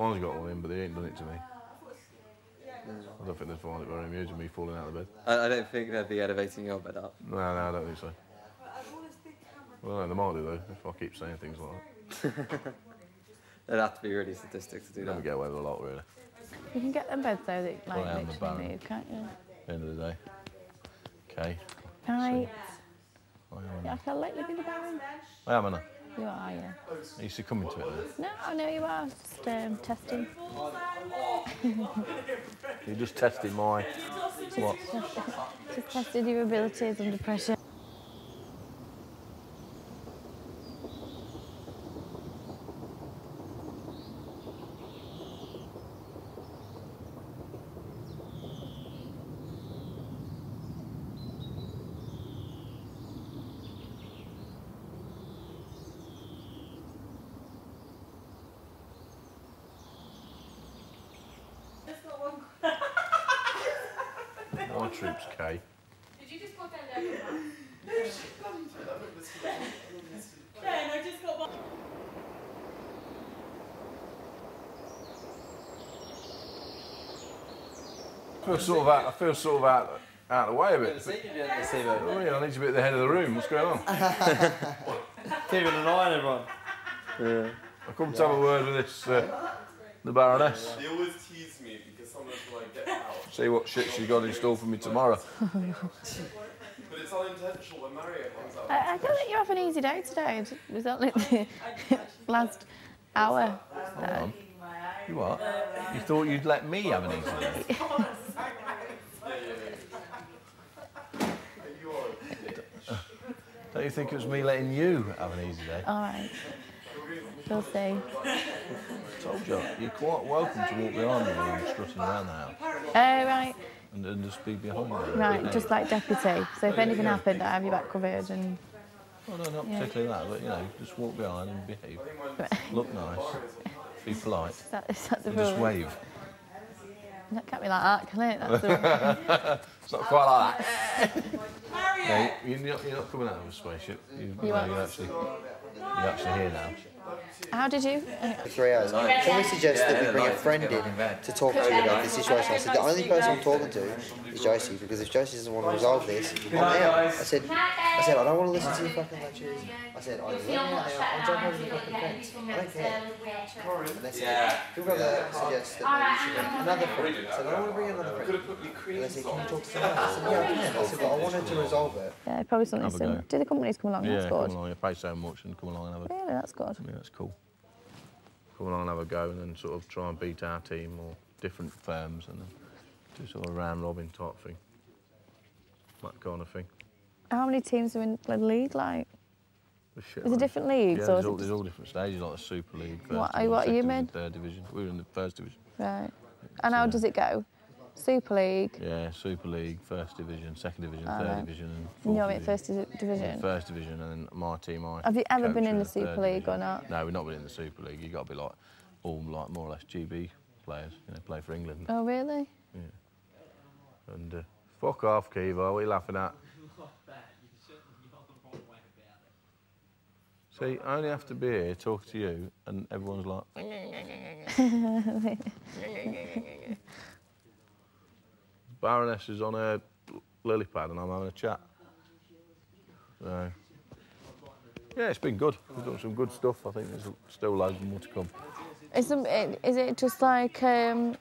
Mine's got one in, but they ain't done it to me. I don't think they'd find it very amusing me falling out of bed. I, I don't think they'd be elevating your bed up. No, no, I don't think so. Well, no, they might do though, if I keep saying things like that. They'd have to be really sadistic to do Never that. get away with a lot, really. You can get them beds though that like Well, I am literally move, can't you? At the end of the day. Okay. Right. I am, Yeah, I can let you be the baron. I am, Anna. You are, yeah. Are you succumbing to it then? No, no, you are. Just um, testing. You're just testing my. What? Just testing your abilities under pressure. My troops, K. Did you just go down there? Ken, I just got one. I feel sort of out. I feel sort of out, out of the way a bit. Stephen, Oh, yeah, I need to be at the head of the room. What's going on? Keeping an eye on everyone. Yeah. I come to have a word with this, uh, the Baroness. They always tease me because sometimes like get out. See what shit she's got in store for me tomorrow. Oh, but it's unintentional when Mario comes out. I, I feel like you have an easy day today. It was only the last hour. Hold on. Uh, you what? You thought you'd let me have an easy day? Don't you think it was me letting you have an easy day? All right. We'll see. I told you, you're quite welcome to walk behind me when I'm strutting around the house Oh, right. and, and just be behind me. Right, just like deputy. So if anything happened, I have your back covered and Oh, no, not Yeah. particularly that, but you know, just walk behind and behave. Look nice, be polite, is that, is that the and just wave. That can't be like that, can it? That's the, It's not quite like that. No, you're, not, you're not coming out of a spaceship. You, you, know, are. you're actually, you're actually here now. how did you? three hours. Can we suggest that we bring a friend in to talk to you about this situation? I said, the only person I'm talking to is Josie, because if Josie doesn't want to resolve this, I'm out. I said, I said, I don't want to listen to your fucking lectures. I said, either let me out now, I'll jump over the fucking fence. I don't care. And they said, could we suggest that maybe you should bring another friend? I said, I don't want to bring another friend. And they said, can you talk to someone else? I said, yeah, I can. I said, but I wanted to resolve it. Yeah, probably something Have a similar. Do the companies come along? Yeah, that's come along. You pay so much and come along and have a. Really, that's good. Yeah, that's cool. Come along and have a go, and then sort of try and beat our team or different firms, and then do sort of round robin type thing. That kind of thing. How many teams are in the league? Like, But shit, is it different leagues Yeah, or there's is all, it there's all different stages, like the Super League. First What- division, what are you second in? Third division. We were in the first division. right? And how does it go? Super League. Yeah, Super League, First Division, Second Division, Oh, Third right. Division, and And Fourth you're in Division. first di- division. First Division, and then my team, I. Have you ever been in the Third Super League or not? No, we've not been in the Super League. You've got to be like all like more or less GB players, you know, play for England. Oh, really? Yeah. And uh, fuck off, Caoimhe. What are you laughing at? See, I only have to be here, talk to you, and everyone's like. Baroness is on a lily pad, and I'm having a chat. So, yeah, it's been good. We've done some good stuff. I think there's still loads more to come. Is, them, is it just like um,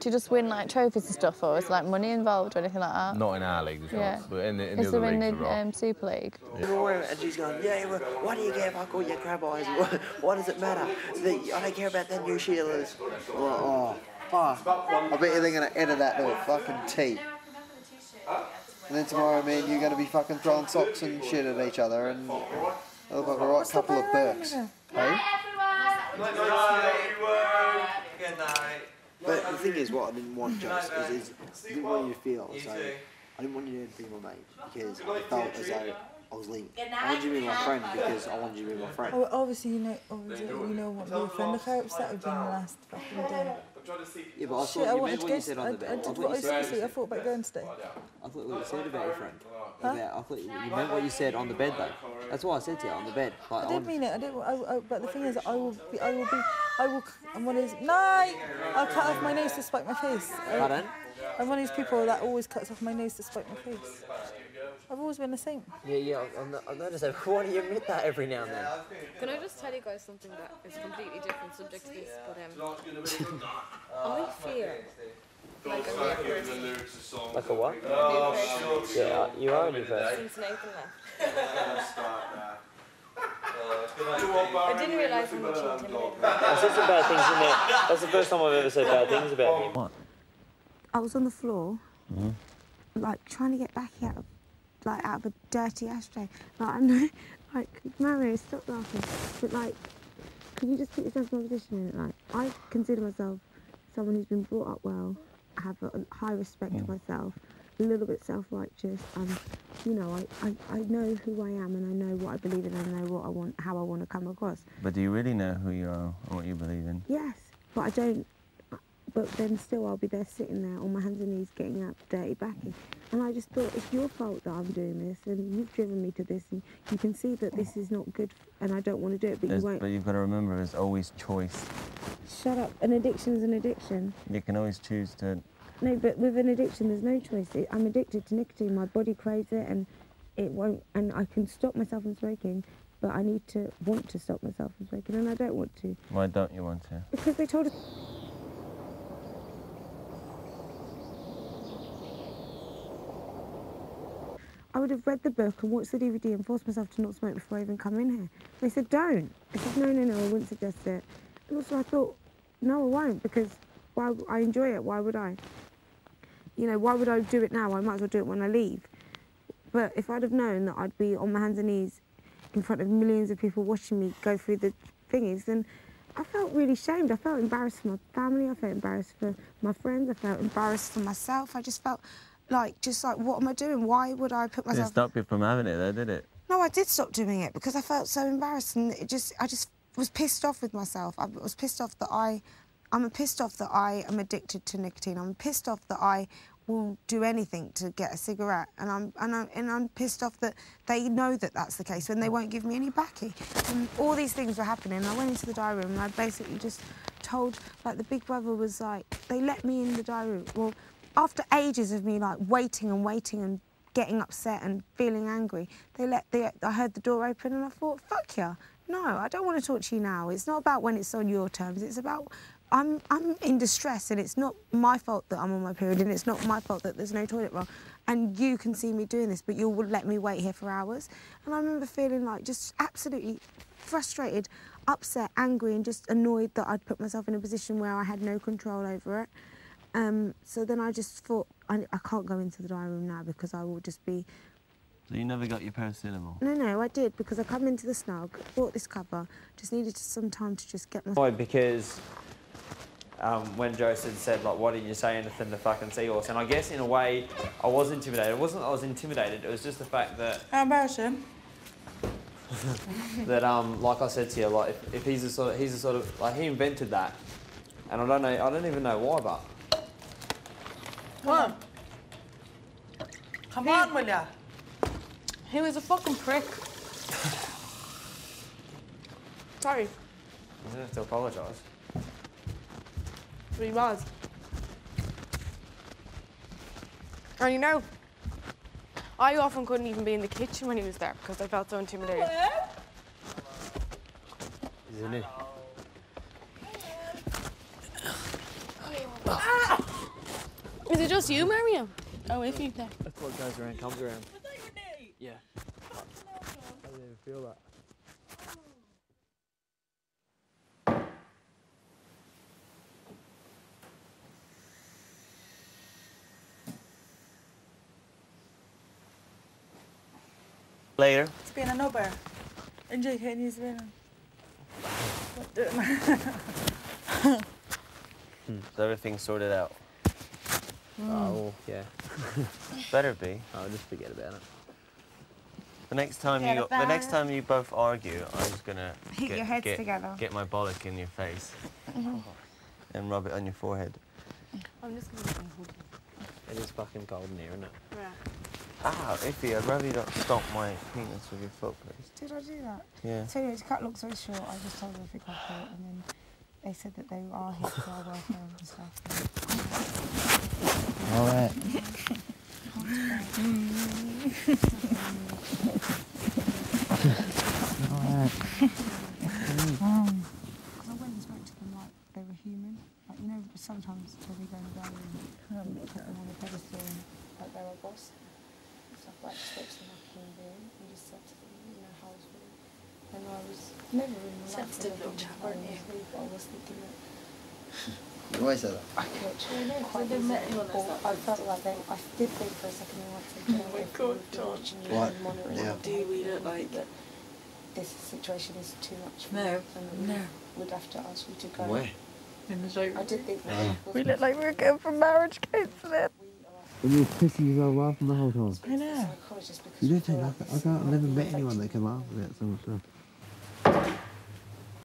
to just win like trophies and stuff, or is like money involved or anything like that? Not in our league, there's Yeah. not, but in the, in the Is other there in leagues, the um, Super League? And she's going, yeah, well, why do you care if I call you crab eyes? What, what does it matter? The- I don't care about them new Sheilas. Oh, oh, fuck. I bet you they're going to edit that little fucking T. And then tomorrow, man, you're going to be fucking throwing socks and shit at each other and they look like a right couple of Burks. Hey? Good night. But the thing is, what I didn't want, Joyce, is, is I didn't want you to feel so. I didn't want you to be my mate because I felt as though I was leaving. I wanted you to be my friend because I wanted you to be my friend. Oh, obviously, you know, obviously, you know what your friend look how upset with being the last fucking day. Yeah, but I Shit, thought I you wanted to what go. you said I, on I the bed. I did thought what I you said. said, to say. I thought about going today. I thought what you said about your friend. About, I thought you, you meant what you said on the bed though. That's what I said to you on the bed. Like, I I did wanted- mean it. I did. I, I, but the thing is, I will be. I will be I will. I'm one of these. No, I'll cut off my nose to spite my face. I- Pardon? I'm one of these people that always cuts off my nose to spite my face. I've always been the same. Yeah, yeah, I've, I've noticed that. Why do you admit that every now and then? Can I just tell you guys something that is a completely different subject to this? But um, I feel like a new person Like a what? new Yeah, you are a new person. since Nathan left. I didn't realise how much he. I said some bad things in there. That's the first time I've ever said bad things about him. What? I was on the floor, mm-hmm. like trying to get back out of, like out of a dirty ashtray. Like I know, like Mario, stop laughing. But like, can you just put yourself in my position? In Like I consider myself someone who's been brought up well, I have a, a high respect for mm. myself, a little bit self-righteous, and you know, I, I, I know who I am and I know what I believe in and I know what I want, how I want to come across. But do you really know who you are or what you believe in? Yes, but I don't. But then still, I'll be there sitting there on my hands and knees, getting out dirty backy. And I just thought, it's your fault that I'm doing this, and you've driven me to this, and you can see that this is not good, and I don't want to do it, but There's- you won't. but you've got to remember, there's always choice. Shut up. An addiction's an addiction. You can always choose to. No, but with an addiction, there's no choice. I'm addicted to nicotine. My body craves it, and it won't. And I can stop myself from smoking, but I need to want to stop myself from smoking, and I don't want to Why don't you want to? because they told us. I would have read the book and watched the DVD and forced myself to not smoke before I even come in here. They said, don't. I said, no, no, no, I wouldn't suggest it. And also I thought, no, I won't because why, I enjoy it. Why would I? You know, why would I do it now? I might as well do it when I leave. But if I'd have known that I'd be on my hands and knees in front of millions of people watching me go through the thingies, then I felt really shamed. I felt embarrassed for my family. I felt embarrassed for my friends. I felt embarrassed for myself. I just felt like, just like, what am I doing? Why would I put myself? stop you from having it, though, did it? No, I did stop doing it because I felt so embarrassed and it just I just was pissed off with myself. I was pissed off that I I'm pissed off that I am addicted to nicotine. I'm pissed off that I will do anything to get a cigarette and I'm and I'm, and I'm pissed off that they know that that's the case and they won't give me any backy. And all these things were happening. I went into the diary room and I basically just told like the big brother was like they let me in the diary room. Well, after ages of me like waiting and waiting and getting upset and feeling angry, they let the I heard the door open and I thought, fuck yeah. No, I don't want to talk to you now. It's not about when it's on your terms. It's about I'm I'm in distress and it's not my fault that I'm on my period and it's not my fault that there's no toilet roll. And you can see me doing this, but you will let me wait here for hours. And I remember feeling like just absolutely frustrated, upset, angry, and just annoyed that I'd put myself in a position where I had no control over it. Um, so then I just thought, I, I can't go into the diary room now because I will just be. So you never got your paracetamol? No, no, I did because I come into the snug, bought this cover, just needed some time to just get my. Why? Because um, when Joseph said, like, why didn't you say anything to fucking Seahorse? And I guess in a way, I was intimidated. It wasn't that I was intimidated, it was just the fact that, How embarrassing. that um, like I said to you, like, if, if he's a sort of, he's a sort of, like, he invented that. And I don't know, I don't even know why, but Come on. Come on, will ya? He was a fucking prick. Sorry, you don't have to apologise. But he was. And you know, I often couldn't even be in the kitchen when he was there because I felt so intimidated. Isn't it? Is it just you, Mario? Oh, if you there. That's what goes around comes around. Yeah. I didn't even feel that. Later. It's been an over. Enjoy it, New Zealand. Hmm, so everything's sorted out. Mm. Oh, yeah. Better be. I'll just forget about it. The next time Forget you, the next time you both argue, I'm just gonna Hit get, your heads get, together. get my bollock in your face mm-hmm. and rub it on your forehead. I'm just gonna hold It is fucking cold in here, isn't it? Yeah. Ah, Iffy, I'd rather you don't stomp my penis with your foot, please. Did I do that? Yeah. So anyway, to cut long story short, I just told her to pick up it and then they said that they are here for our welfare and stuff. All right. Um, 'cause I went and spoke to them like they were human. Like you know, sometimes when we go in the gallery and put them on a pedestal and like they're our boss and stuff like just spoke to them like a and just said to them, you know, how was it? And I was never in my life Sensitive ever little been chap, very aren't asleep, but I was thinking that You always say that. I could quite easily, or I felt like they, I did think for a second they might say, "Do you know what, if we were watching you What? and monitoring Yeah. Do we look like- that this situation is too much for No, and that We'd have to ask you to go. Where? In the zoom. I did think that. Oh. We look like we were going for marriage counselling. And you're pissing yourself off the whole time. I know. You don't feel think I, like I this can't, I've never met anyone that can laugh at it so much stuff.